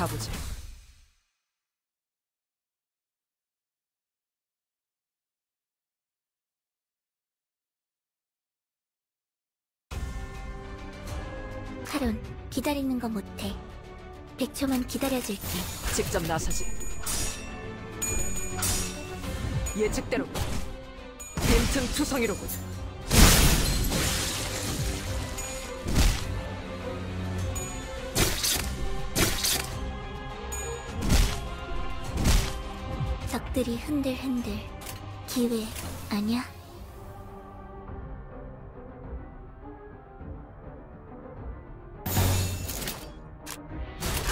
가보지. 카론, 기다리는 거 못해. 100초만 기다려줄게. 직접 나서지. 예측대로 빈틈 투성이로군. 적들이 흔들흔들. 기회 아니야?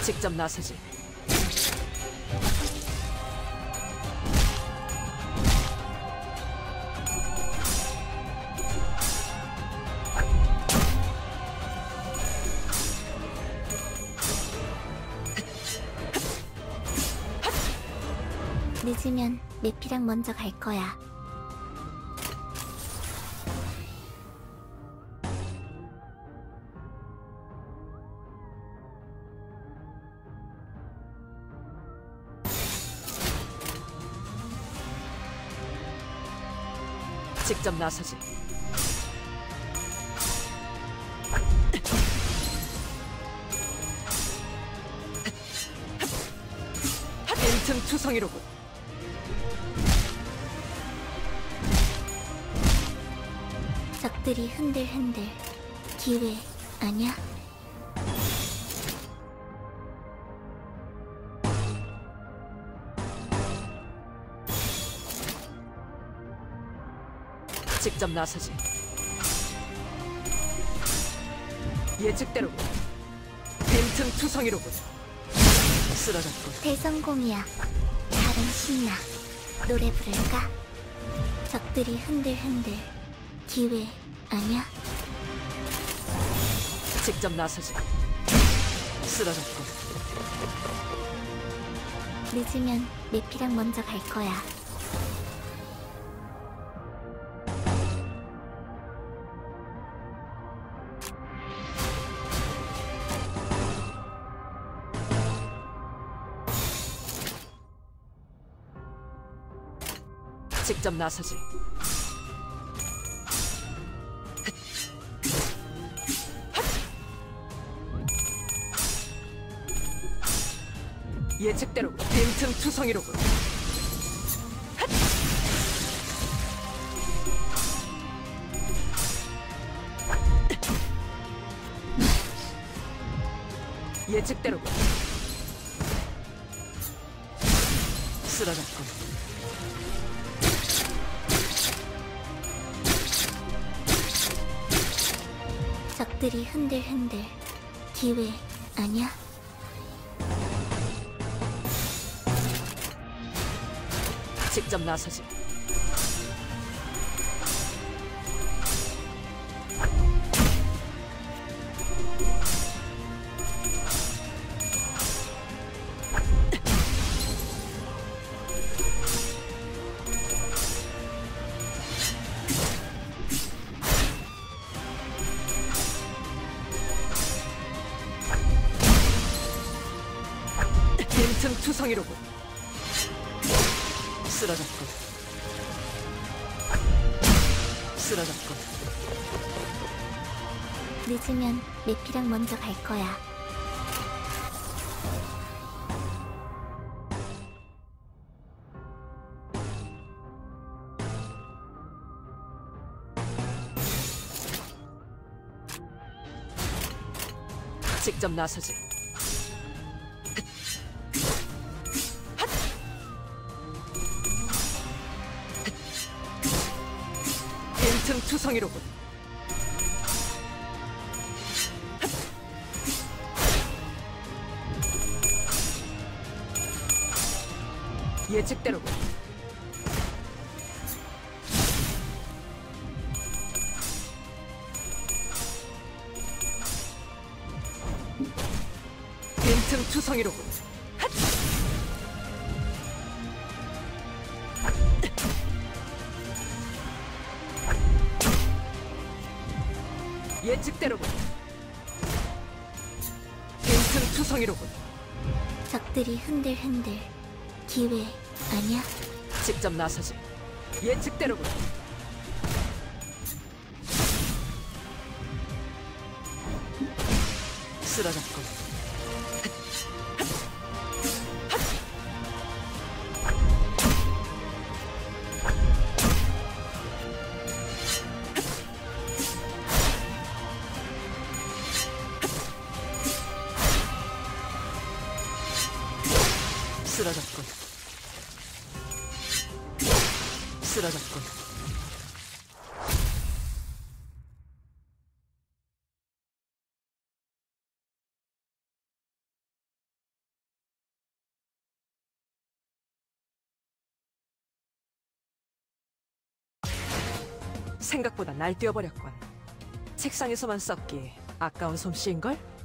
직접 나서지. 늦으면 메피랑 먼저 갈 거야. 직접 나서지. 빈틈 투성이로군. 적들이 흔들흔들. 기회 아니야? 직접 나서지. 예측대로 빈틈 투성이로군. 쓰러졌군. 대성공이야. 다른 신나. 노래 부를까? 적들이 흔들흔들. 기회 아니야? 직접 나서지. 쓰러졌군. 늦으면 메피랑 먼저 갈 거야. 직접 나서지. 예측대로 빈틈 투성이로군. 예측대로 쓰러졌군. 적들이 흔들흔들. 기회 아니야? 직접 나서지. 빈틈 투성이로군. 쓰러졌군. 쓰러졌군. 늦으면 메피랑 먼저 갈 거야. 직접 나서지. 투성이로군. 예측대로군. 빈틈 투성이로군. 예측대로군. 빈틈 투성이로군. 적들이 흔들흔들. 기회 아니야? 직접 나서지. 예측대로군. 쓰러졌군. 쓰러졌군. 쓰러졌군. 생각보다 날 뛰어버렸군. 책상에서만 썩기 아까운 솜씨인걸?